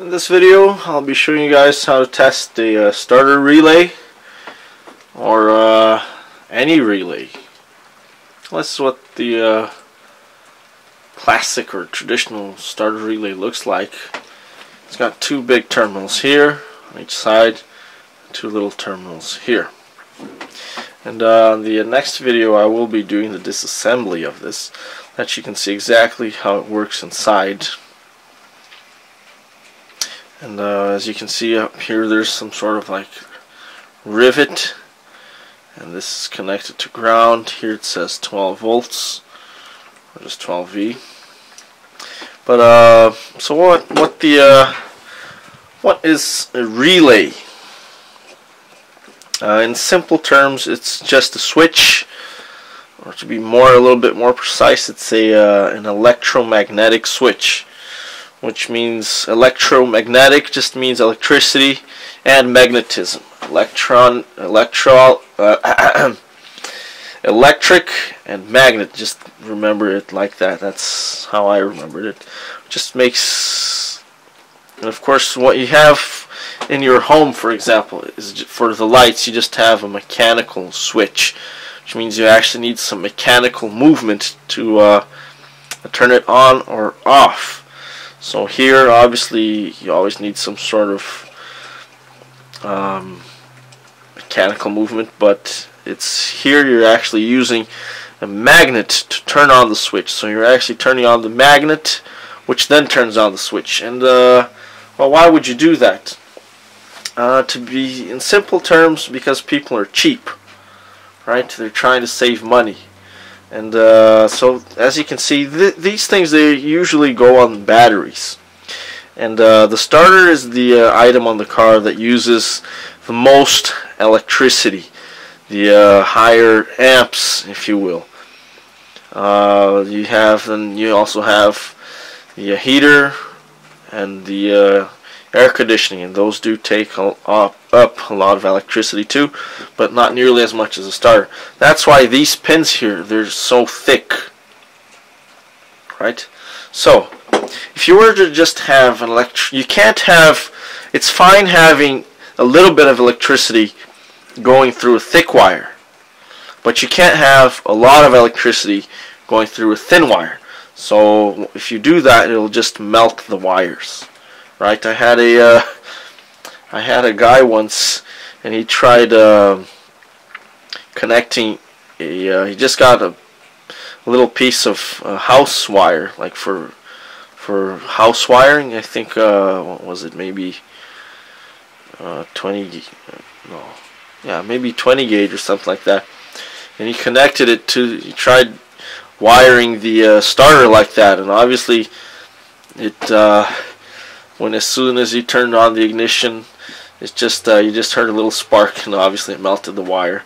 In this video I'll be showing you guys how to test the uh, starter relay or uh, any relay. This is what the uh, classic or traditional starter relay looks like. It's got two big terminals here on each side, two little terminals here. And uh, the next video I will be doing the disassembly of this that you can see exactly how it works inside and uh, as you can see up here there's some sort of like rivet. And this is connected to ground. Here it says 12 volts. Or just 12V but uh, so what what the uh, what is a relay? Uh, in simple terms it's just a switch. Or to be more a little bit more precise it's a uh, an electromagnetic switch which means electromagnetic just means electricity and magnetism. Electron, electro, uh, electric and magnet. Just remember it like that. That's how I remembered it. Just makes, and of course, what you have in your home, for example, is for the lights. You just have a mechanical switch, which means you actually need some mechanical movement to uh, turn it on or off. So here, obviously, you always need some sort of um, mechanical movement, but it's here you're actually using a magnet to turn on the switch. So you're actually turning on the magnet, which then turns on the switch. And uh, well, why would you do that? Uh, to be in simple terms, because people are cheap, right? They're trying to save money. And uh, so, as you can see, th these things they usually go on batteries. And uh, the starter is the uh, item on the car that uses the most electricity, the uh, higher amps, if you will. Uh, you have, and you also have the heater and the air conditioning, and those do take up, up a lot of electricity too, but not nearly as much as a starter. That's why these pins here, they're so thick, right? So, if you were to just have an electric, you can't have, it's fine having a little bit of electricity going through a thick wire, but you can't have a lot of electricity going through a thin wire. So if you do that, it'll just melt the wires right? I had a uh, I had a guy once, and he tried uh, connecting. A, uh, he just got a, little piece of uh, house wire, like for for house wiring. I think uh, what was it? Maybe uh, 20. No, yeah, maybe 20 gauge or something like that. And he connected it to. He tried wiring the starter like that, and obviously it when as soon as you turned on the ignition it's just uh, you just heard a little spark and obviously it melted the wire.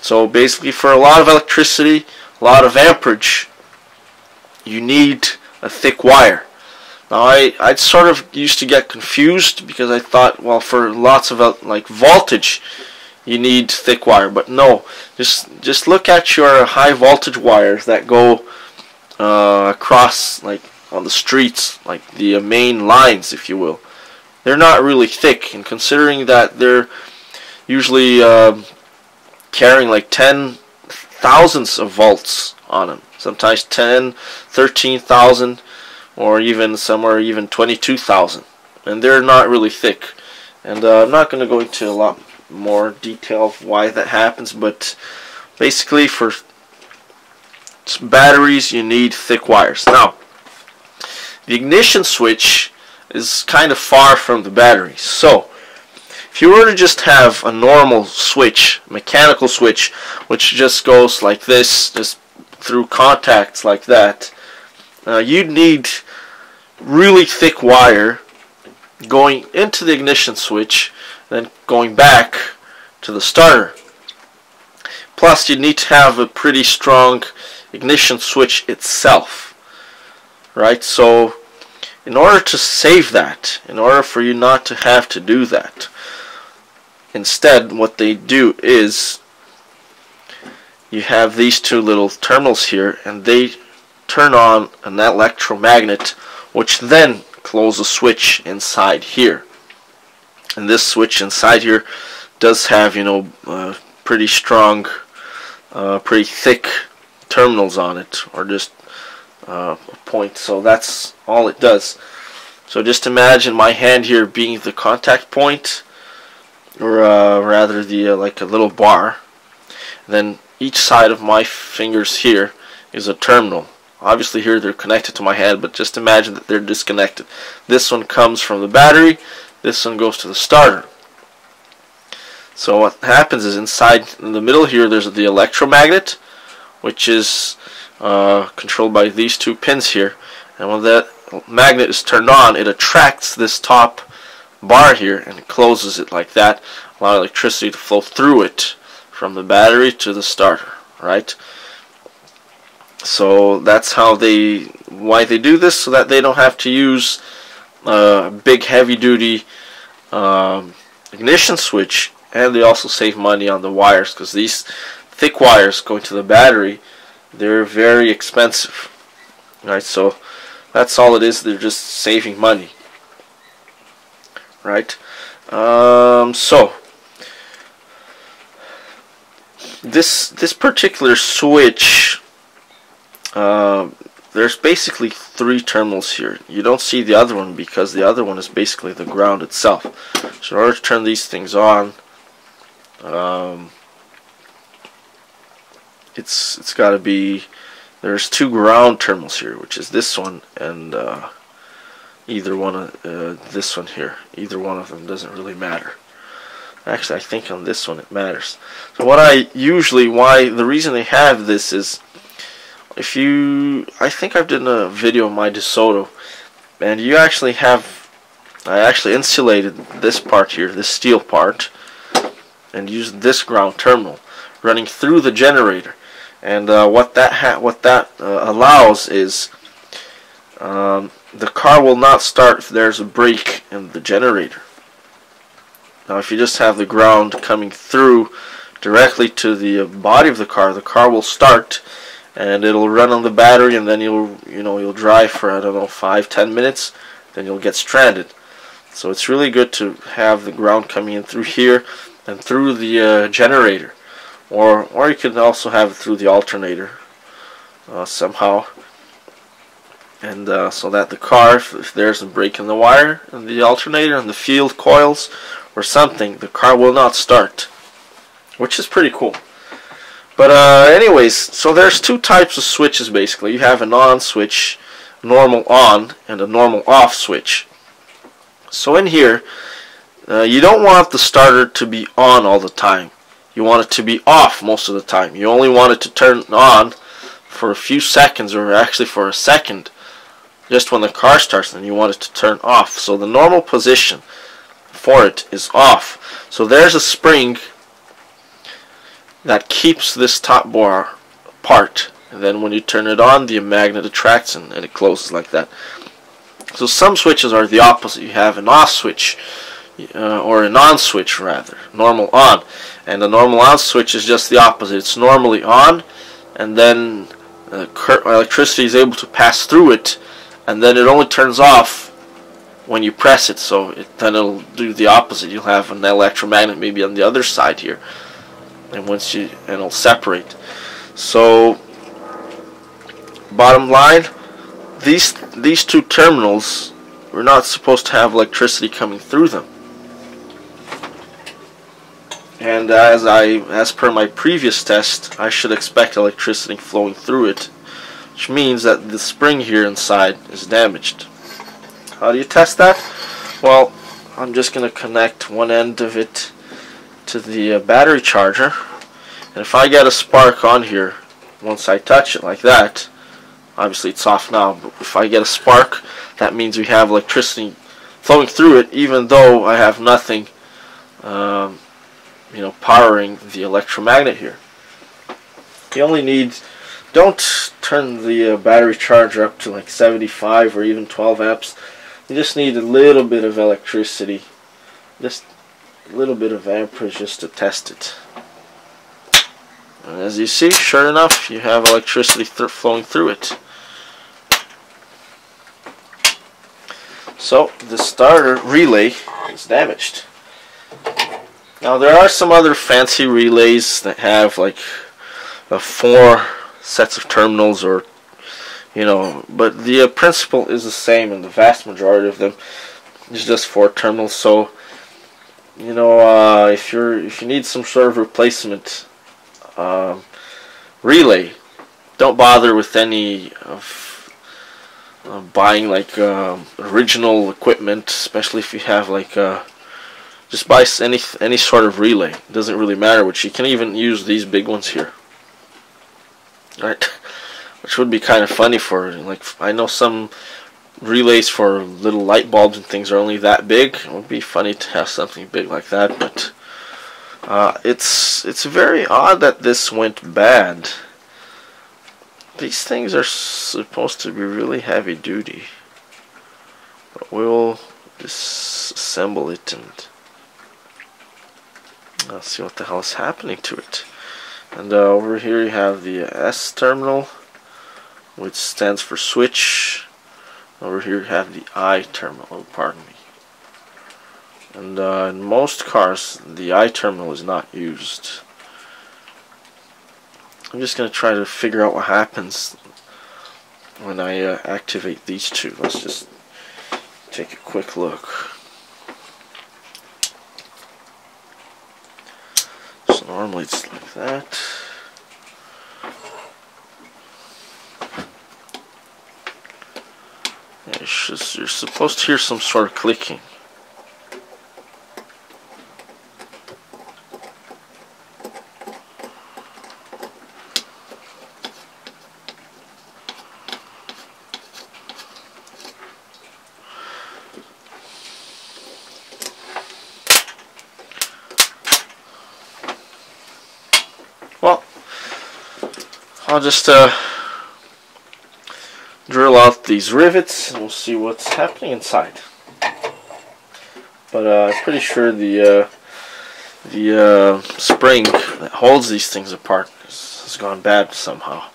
So basically for a lot of electricity a lot of amperage you need a thick wire. Now I I sort of used to get confused because I thought well for lots of like voltage you need thick wire. But no just just look at your high voltage wires that go uh, across like on the streets, like the uh, main lines, if you will. They're not really thick, and considering that they're usually uh, carrying like 10 thousandths of volts on them, sometimes 10, 13,000, or even somewhere even 22,000, and they're not really thick. And uh, I'm not going to go into a lot more detail of why that happens, but basically for batteries you need thick wires. Now, the ignition switch is kind of far from the battery. So, if you were to just have a normal switch, mechanical switch, which just goes like this, just through contacts like that, uh, you'd need really thick wire going into the ignition switch, then going back to the starter. Plus, you need to have a pretty strong ignition switch itself right? So in order to save that, in order for you not to have to do that, instead what they do is you have these two little terminals here and they turn on an electromagnet which then closes a switch inside here. And this switch inside here does have, you know, uh, pretty strong, uh, pretty thick terminals on it, or just uh, a point. So that's all it does. So just imagine my hand here being the contact point, or uh, rather the uh, like a little bar. Then each side of my fingers here is a terminal. Obviously here they're connected to my hand, but just imagine that they're disconnected. This one comes from the battery, this one goes to the starter. So what happens is inside in the middle here there's the electromagnet which is uh, controlled by these two pins here and when that magnet is turned on it attracts this top bar here and it closes it like that allowing electricity to flow through it from the battery to the starter right? So that's how they why they do this so that they don't have to use uh, a big heavy duty um, ignition switch and they also save money on the wires because these thick wires going to the battery they're very expensive right? So that's all it is they're just saving money right um, so this this particular switch uh, there's basically three terminals here. You don't see the other one because the other one is basically the ground itself. So in order to turn these things on, um, it's it's got to be there's two ground terminals here, which is this one and uh, either one of uh, this one here. Either one of them doesn't really matter. Actually, I think on this one it matters. So what I usually why the reason they have this is if you I think I've done a video of my DeSoto and you actually have I actually insulated this part here, this steel part and used this ground terminal running through the generator. And uh, what that what that uh, allows is um, the car will not start if there's a break in the generator. Now, if you just have the ground coming through directly to the uh, body of the car, the car will start and it'll run on the battery, and then you'll you know you'll drive for I don't know five ten minutes, then you'll get stranded. So it's really good to have the ground coming in through here and through the uh, generator or or you can also have it through the alternator uh, somehow. And uh, so that the car if, if, there's a break in the wire in the alternator and the field coils or something the car will not start. Which is pretty cool. But uh, anyways so there's two types of switches basically. You have an on switch normal on and a normal off switch. So in here uh, you don't want the starter to be on all the time. You want it to be off most of the time. You only want it to turn on for a few seconds or actually for a second just when the car starts and you want it to turn off. So the normal position for it is off. So there's a spring that keeps this top bar apart and then when you turn it on the magnet attracts and, and it closes like that. So some switches are the opposite. You have an off switch uh, or a non switch rather, normal on. And the normal on switch is just the opposite. It's normally on, and then uh, electricity is able to pass through it, and then it only turns off when you press it. So it, then it'll do the opposite. You'll have an electromagnet maybe on the other side here, and once you and it'll separate. So bottom line, these these two terminals we're not supposed to have electricity coming through them and as I as per my previous test I should expect electricity flowing through it which means that the spring here inside is damaged. How do you test that? Well I'm just gonna connect one end of it to the uh, battery charger. And if I get a spark on here once I touch it like that obviously it's off now but if I get a spark that means we have electricity flowing through it even though I have nothing um, you know, powering the electromagnet here. You only need, don't turn the uh, battery charger up to like 75 or even 12 amps. You just need a little bit of electricity, just a little bit of amperage just to test it. And as you see, sure enough, you have electricity th flowing through it. So the starter relay is damaged. Now there are some other fancy relays that have like four sets of terminals or you know but the uh, principle is the same in the vast majority of them it's just four terminals. So you know uh, if you're if you need some sort of replacement um, relay don't bother with any of uh, buying like um, original equipment especially if you have like uh, just buy any any sort of relay it doesn't really matter which you can even use these big ones here right which would be kind of funny for like I know some relays for little light bulbs and things are only that big. It would be funny to have something big like that, but uh, it's it's very odd that this went bad. These things are supposed to be really heavy duty, but we'll disassemble it and let's see what the hell is happening to it. And uh, over here you have the S terminal which stands for switch. Over here you have the I terminal, oh, pardon me. And uh, in most cars, the I terminal is not used. I'm just going to try to figure out what happens when I uh, activate these two. Let's just take a quick look. It's like that. just, you're supposed to hear some sort of clicking. Well, I'll just uh, drill out these rivets and we'll see what's happening inside. But uh, I'm pretty sure the uh, the uh, spring that holds these things apart has, has gone bad somehow.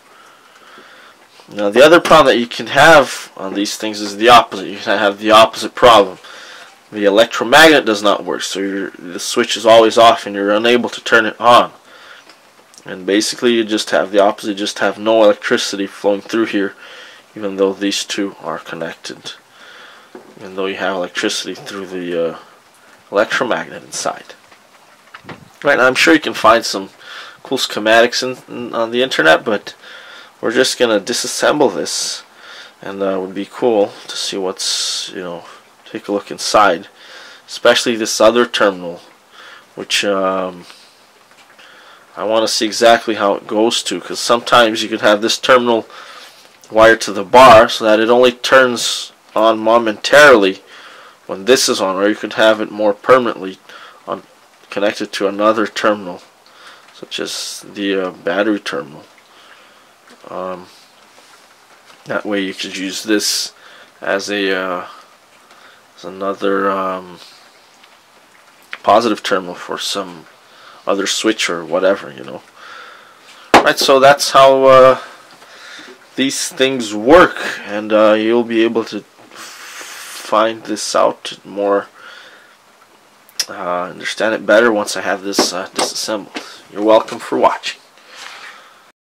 Now the other problem that you can have on these things is the opposite. You can have the opposite problem. The electromagnet does not work, so the switch is always off and you're unable to turn it on. And basically you just have the opposite, just have no electricity flowing through here even though these two are connected. Even though you have electricity through the uh, electromagnet inside. Right now I'm sure you can find some cool schematics in, in, on the internet but we're just gonna disassemble this. And uh, would be cool to see what's you know take a look inside. Especially this other terminal which um, I want to see exactly how it goes to because sometimes you could have this terminal wire to the bar so that it only turns on momentarily when this is on or you could have it more permanently on connected to another terminal such as the uh, battery terminal. Um, that way you could use this as a uh, as another um, positive terminal for some other switch or whatever you know right so that's how uh, these things work and uh, you'll be able to find this out more uh, understand it better once I have this uh, disassembled. You're welcome for watching.